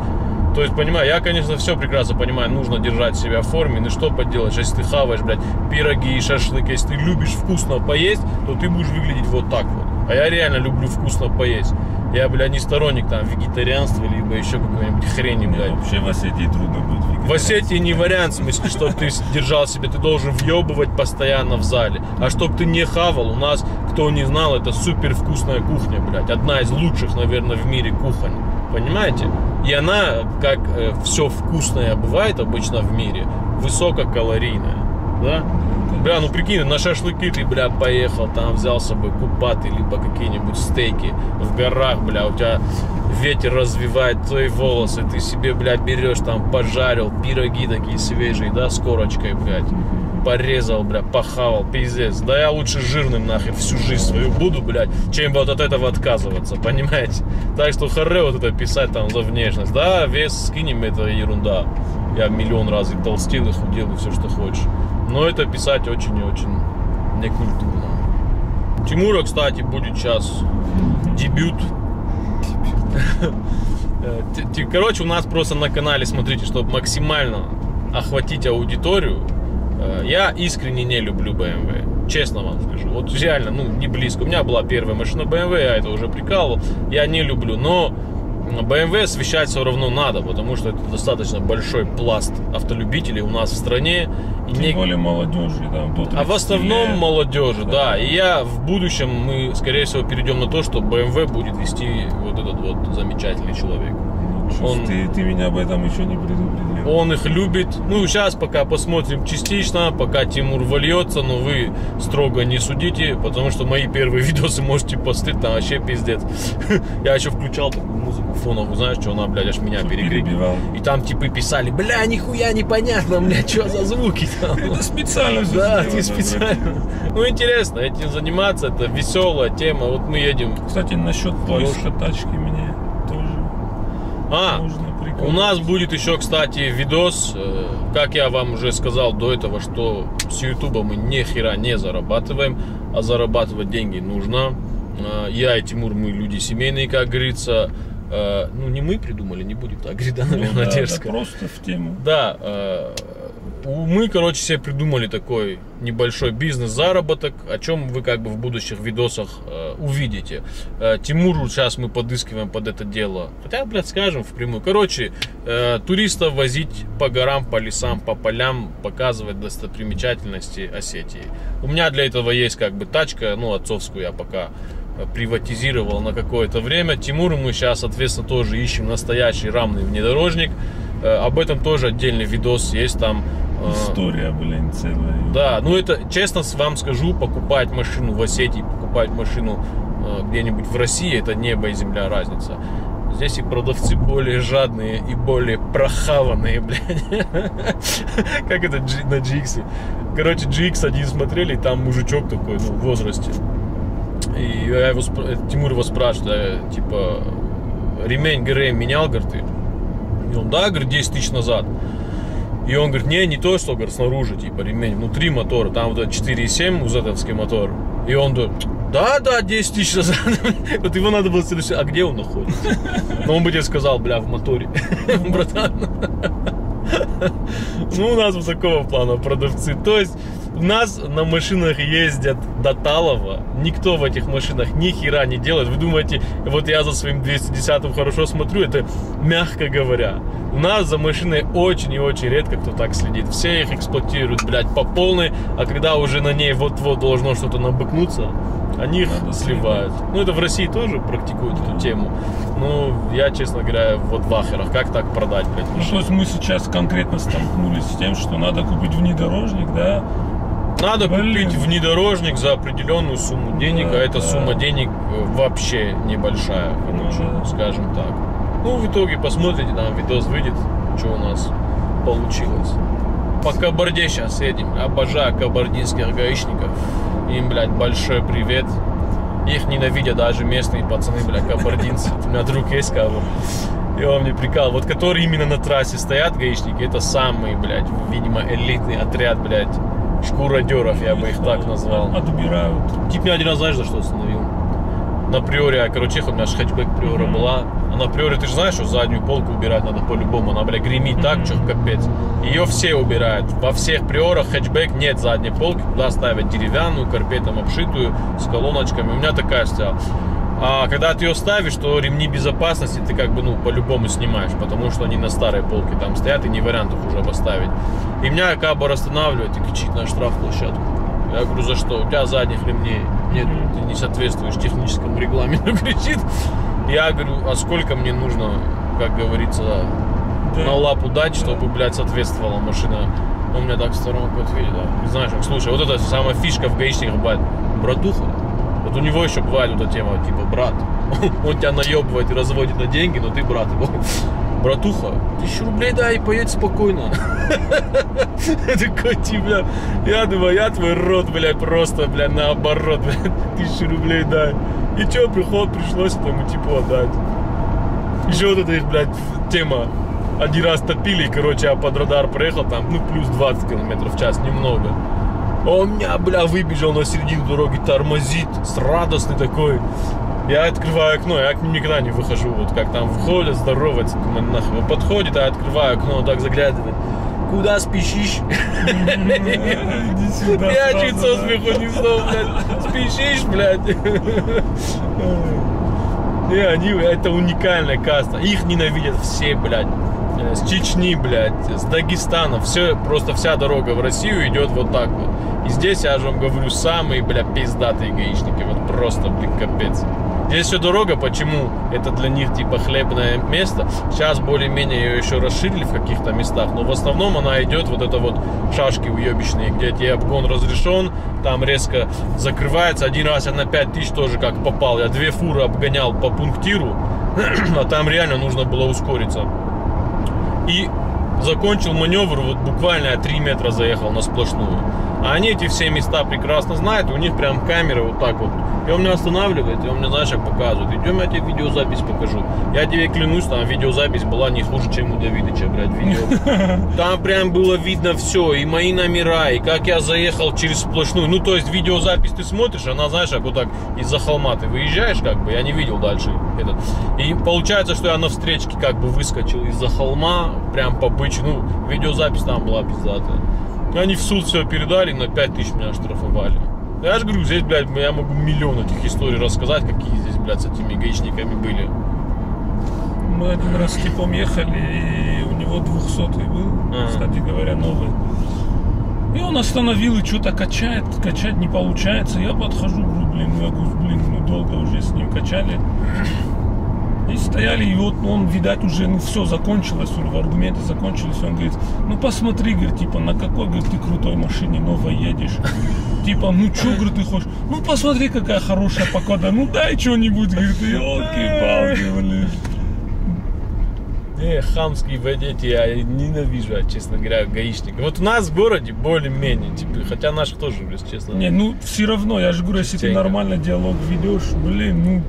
То есть, понимаю, я, конечно, все прекрасно понимаю, нужно держать себя в форме, ну что поделать, если ты хаваешь, блядь, пироги и шашлык, если ты любишь вкусно поесть, то ты будешь выглядеть вот так вот. А я реально люблю вкусно поесть. Я, блядь, не сторонник там вегетарианства, либо еще какой-нибудь хрени, блядь. Вообще в Осетии трудно будет. В Осетии не вариант, в смысле, чтобы ты держал себе, ты должен въебывать постоянно в зале. А чтобы ты не хавал, у нас, кто не знал, это супер вкусная кухня, блядь. Одна из лучших, наверное, в мире кухонь. Понимаете? И она, как все вкусное бывает обычно в мире, высококалорийная. Да? Бля, ну прикинь, на шашлыки ты, бля, поехал, там взял с собой купаты, либо какие-нибудь стейки в горах, бля, у тебя ветер развивает твои волосы, ты себе, бля, берешь там, пожарил, пироги такие свежие, да, с корочкой, блядь, порезал, бля, похавал, пиздец. Да я лучше жирным нахер всю жизнь свою буду, блядь, чем вот от этого отказываться, понимаете? Так что харе вот это писать там за внешность. Да, вес скинем, это ерунда. я миллион раз и толстел, и худел, и все, что хочешь. Но это писать очень и очень некультурно. Тимура, кстати, будет сейчас дебют. Э, Короче, у нас просто на канале, смотрите, чтобы максимально охватить аудиторию, э, я искренне не люблю BMW. Честно вам скажу. Вот реально, ну, не близко. У меня была первая машина BMW, я это уже прикалывал. Я не люблю, но BMW освещать все равно надо, потому что это достаточно большой пласт автолюбителей у нас в стране. И Тем не- более молодежи, да, до 30 а в основном лет. молодежи, да. И я в будущем мы, скорее всего, перейдем на то, что BMW будет вести вот этот вот замечательный человек. Ж он- ты, ты меня об этом еще не предупредил. Он их любит. Ну, сейчас пока посмотрим частично, пока Тимур вольется, но вы строго не судите, потому что мои первые видосы можете посмотреть, там вообще пиздец. Я еще включал такую музыку фоновую, знаешь, что она, блядь, аж меня перебивал. И там типы писали, бля, нихуя непонятно, бля, что за звуки там. Это специально все Да, ты специально. Ну, интересно этим заниматься, это веселая тема. Вот мы едем. Кстати, насчет поиска тачки тоже А, у нас будет еще, кстати, видос, э, как я вам уже сказал до этого, что с Ютуба мы ни хера не зарабатываем, а зарабатывать деньги нужно. Э, Я и Тимур, мы люди семейные, как говорится. Э, Ну, не мы придумали, не будет так да, Ну наверное, да, да, дерзко. просто в тему. Да, э, мы, короче, себе придумали такой небольшой бизнес-заработок, о чем вы как бы в будущих видосах э, увидите. Э, Тимуру сейчас мы подыскиваем под это дело. Хотя, блядь, скажем впрямую. Короче, э, туристов возить по горам, по лесам, по полям, показывать достопримечательности Осетии. У меня для этого есть как бы тачка, ну, отцовскую я пока приватизировал на какое-то время. Тимуру мы сейчас, соответственно, тоже ищем настоящий рамный внедорожник. Э, Об этом тоже отдельный видос есть там. э, История, блин, целая. Да, ну это, честно вам скажу, покупать машину в Осетии, покупать машину э, где-нибудь в России, это небо и земля разница. Здесь и продавцы более жадные и более прохаванные, блядь. Как это на GX. Короче, GX один смотрели, и там мужичок такой, ну, в возрасте. И я его, Тимур его спрашивает, типа, ремень ГРМ менял, говорит, ты? И он, да, говорит, 10 тысяч назад. И он говорит, не, не то, что, говорит, снаружи, типа, ремень, внутри мотора, там вот этот 4,7 узетовский мотор. И он говорит, да, да, 10 тысяч назад. Вот его надо было спросить, а где он находится? Но он бы тебе сказал, бля, в моторе, братан. Ну, у нас вот такого плана продавцы. То есть, у нас на машинах ездят до Талова. Никто в этих машинах ни хера не делает. Вы думаете, вот я за своим 210-м хорошо смотрю, это мягко говоря. У нас за машиной очень и очень редко кто так следит. Все их эксплуатируют, блядь, по полной. А когда уже на ней вот-вот должно что-то набыкнуться, они их Надо сливают. Ну, это в России тоже практикуют эту тему. Ну, я, честно говоря, вот в ахерах. Как так продать, блядь, Ну, то есть мы сейчас конкретно столкнулись с тем, что надо купить внедорожник, да? Надо Блин. купить внедорожник за определенную сумму денег, Да, а эта да. сумма денег э, вообще небольшая, короче, да. скажем так. Ну, в итоге посмотрите, там видос выйдет, что у нас получилось. По Кабарде сейчас едем. Обожаю кабардинских гаишников. Им, блядь, большой привет. Их ненавидят даже местные пацаны, блядь, кабардинцы. У меня друг есть кого. И он мне прикал. Вот которые именно на трассе стоят гаишники, это самый, блядь, видимо, элитный отряд, блядь, шкуродеров, я бы их так назвал. Отбирают. Тип меня один раз, знаешь, за что остановил? На приоре, я, короче, у меня же хэтчбэк приора была. А на приоре, ты же знаешь, что заднюю полку убирать надо по-любому. Она, бля, гремит так, что капец. Ее все убирают. Во всех приорах хэтчбэк нет задней полки. Туда ставят деревянную, карпетом обшитую, с колоночками. У меня такая стояла. А когда ты ее ставишь, то ремни безопасности ты как бы, ну, по-любому снимаешь, потому что они на старой полке там стоят, и не вариант их уже поставить. И меня Кабар останавливает и кричит на штрафплощадку. Я говорю, за что? У тебя задних ремней нет, ты не соответствуешь техническому регламенту, кричит. Я говорю, а сколько мне нужно, как говорится, Да. на лапу дать, чтобы, блядь, соответствовала машина. Он мне так в сторонку ответил, да. Знаешь, слушай, вот это самая фишка в гаишниках бывает, братуха, вот у него еще бывает вот эта тема, типа, брат, он тебя наебывает и разводит на деньги, но ты брат его. Братуха, тысячу рублей дай и поедь спокойно. Я такой, типа, я думаю, я твой рот, блядь, просто, блядь, наоборот, блядь, тысячу рублей дай. И чё, приход, пришлось этому типу отдать. Еще вот эта их, блядь, тема. один раз топили, короче, я под радар проехал, там, ну, плюс 20 километров в час, немного. Он меня, бля, выбежал на середину дороги, тормозит, с радостный такой. Я открываю окно, я к ним никогда не выхожу, вот как там входят, здоровается, думаю, нахуй. Подходит, я открываю окно, так заглядывает. Куда спешишь? Я чуть со смеху не стал, блядь. Спешишь, блядь. Не, они, это уникальная каста. Их ненавидят все, блядь. Э, С Чечни, блядь, с Дагестана. Все, просто вся дорога в Россию идет вот так вот. И здесь, я же вам говорю, самые, бля, пиздатые гаишники. Вот просто, блин, капец. Здесь все дорога, почему? Это для них типа хлебное место. Сейчас более-менее ее еще расширили в каких-то местах, но в основном она идет вот это вот шашки уебищные, где тебе обгон разрешен, там резко закрывается. Один раз я на 5 тысяч тоже как попал. Я две фуры обгонял по пунктиру, а там реально нужно было ускориться. И закончил маневр, вот буквально я 3 метра заехал на сплошную. А они эти все места прекрасно знают, у них прям камеры вот так вот. И он меня останавливает, и он мне, знаешь, как показывает. Идем, я тебе видеозапись покажу. Я тебе клянусь, там видеозапись была не хуже, чем у Давидыча, блядь, видео. Там прям было видно все, и мои номера, и как я заехал через сплошную. Ну, то есть видеозапись ты смотришь, она, знаешь, как вот так из-за холма ты выезжаешь, как бы, я не видел дальше этот. И получается, что я на встречке как бы выскочил из-за холма, прям по бычу. Ну, видеозапись там была пиздатая. Они в суд все передали, на 5 тысяч меня оштрафовали. Я же говорю, здесь, блядь, я могу миллион этих историй рассказать, какие здесь, блядь, с этими гаишниками были. Мы один раз с типом ехали, и у него 200 был, А. кстати говоря, новый. И он остановил и что-то качает, качать не получается. Я подхожу, говорю, блин, я говорю, блин, мы долго уже с ним качали. И стояли, и вот он, видать, уже, ну, все закончилось, у него аргументы закончились. Он говорит, ну, посмотри, говорит, типа, на какой, говорит, ты крутой машине новой едешь. Типа, ну, что, говорит, ты хочешь? Ну, посмотри, какая хорошая погода, ну, дай что-нибудь, говорит, елки-палки, блин. Не, хамские водители, я ненавижу, честно говоря, гаишников. Вот у нас в городе более-менее, типа, хотя наших тоже, если честно. Не, ну все равно, я же говорю, если ты нормально диалог ведешь, блин, ну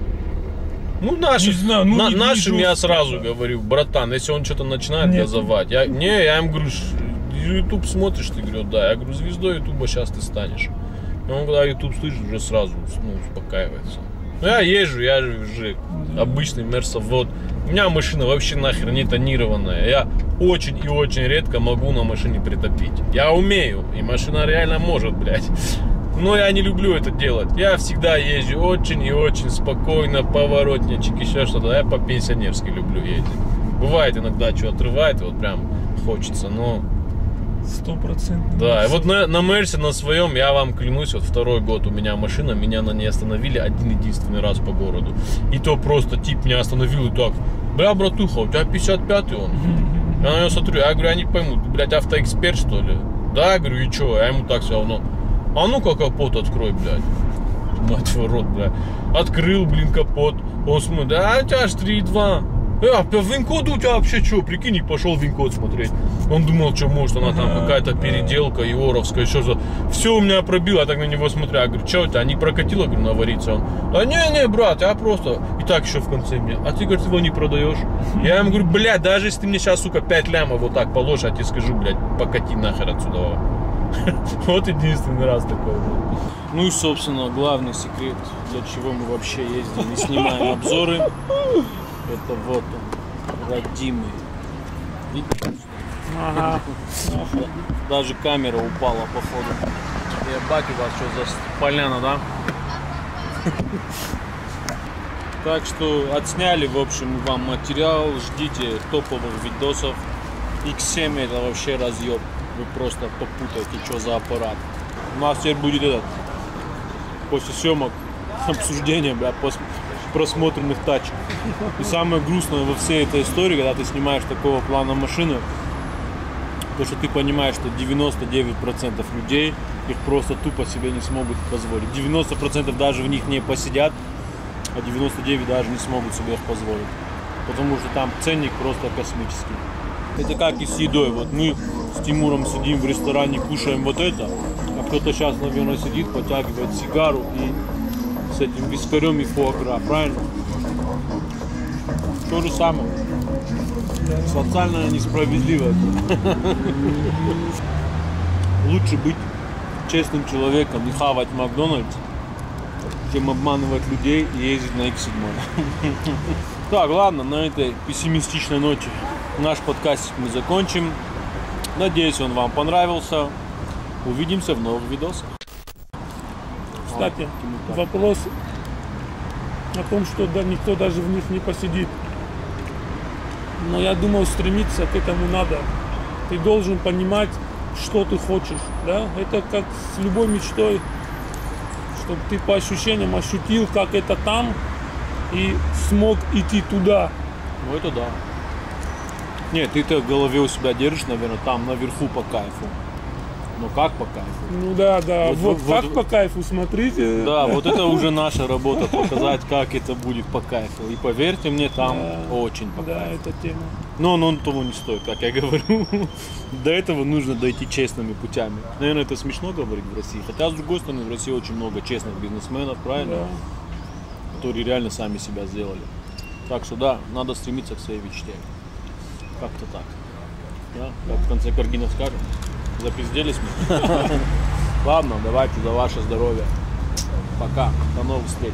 Ну, наши, Не знаю, ну, на- не нашим вижу. я сразу говорю, братан, если он что-то начинает Нет. газовать, я, не, я им говорю, «Ш- YouTube смотришь, ты говорю, да, я говорю, звездой Ютуба сейчас ты станешь. И он, когда YouTube слышит, уже сразу ну, успокаивается. Ну, я езжу, я же уже обычный мерсовод. У меня машина вообще нахер не тонированная. Я очень и очень редко могу на машине притопить. Я умею, и машина реально может, блядь. Но я не люблю это делать. Я всегда езжу очень и очень спокойно, поворотничек, еще что-то. Я по-пенсионерски люблю ездить. Бывает иногда, что отрывает, вот прям хочется, но... сто процентов. Да, и вот на, на Мерсе, на своем, я вам клянусь, вот второй год у меня машина, меня на ней остановили один единственный раз по городу. И то просто тип меня остановил и так, бля, братуха, у тебя 55-й он. Я на него смотрю, я говорю, я не пойму, блядь, автоэксперт, что ли? Да, я говорю, и что? Я ему так все равно. А ну-ка капот открой, блядь. Мать твою рот, блядь. Открыл, блин, капот. Он смотрит, а у тебя аж 3,2. Э, а по вин-коду у тебя вообще что? Прикинь, и пошел вин-код смотреть. Он думал, что может она там какая-то переделка, Еворовская, еще за... Все у меня пробило, я так на него смотрю. Я говорю, что у тебя, не прокатило, говорю, навариться? Он, да не-не, брат, я просто... И так еще в конце мне, а ты, говорит, его не продаешь? Я ему говорю, блядь, даже если ты мне сейчас, сука, 5 лямов вот так положишь, я тебе скажу, блядь, покати нахер отсюда. Вот единственный раз такой. Ну и, собственно, главный секрет, для чего мы вообще ездим и снимаем обзоры, это вот он, родимый. Видите? Ага. Даже камера упала, походу. Ебать у вас что за поляна, да? Так что отсняли, в общем, вам материал. Ждите топовых видосов. X7 это вообще разъеб. Вы просто попутаете, что за аппарат. У нас теперь будет этот, после съемок, обсуждение, бля, пос- просмотренных тачек. И самое грустное во всей этой истории, когда ты снимаешь такого плана машины, то, что ты понимаешь, что 99% людей их просто тупо себе не смогут позволить. 90% даже в них не посидят, а 99% даже не смогут себе их позволить. Потому что там ценник просто космический. Это как и с едой. Вот мы с Тимуром сидим в ресторане, кушаем вот это, а кто-то сейчас, наверное, сидит, потягивает сигару и с этим вискарем и фуагра, правильно? То же самое. Социально несправедливо. Лучше быть честным человеком и хавать Макдональдс, чем обманывать людей и ездить на X7. Так, ладно, на этой пессимистичной ноте наш подкастик мы закончим. Надеюсь, он вам понравился. Увидимся в новых видосах. Кстати, вопрос о том, что да, никто даже в них не посидит. Но я думаю, стремиться к этому надо. Ты должен понимать, что ты хочешь. Да? Это как с любой мечтой, чтобы ты по ощущениям ощутил, как это там, и смог идти туда. Ну это да. Нет, ты-то в голове у себя держишь, наверное, там наверху по кайфу. Но как по кайфу? Ну да, да. Вот- Вот, вот- как по кайфу, смотрите. Да, вот это уже наша работа, показать, как это будет по кайфу. И поверьте мне, там Да. очень по Да, кайфу. это тема. Но он, он того не стоит, как я говорю. До этого нужно дойти честными путями. Наверное, это смешно говорить в России. Хотя, с другой стороны, в России очень много честных бизнесменов, правильно? Да. Которые реально сами себя сделали. Так что да, надо стремиться к своей мечте. Как-то так. Да? Как в конце Каргинов скажем. Запизделись мы. Ладно, давайте за ваше здоровье. Пока. До новых встреч.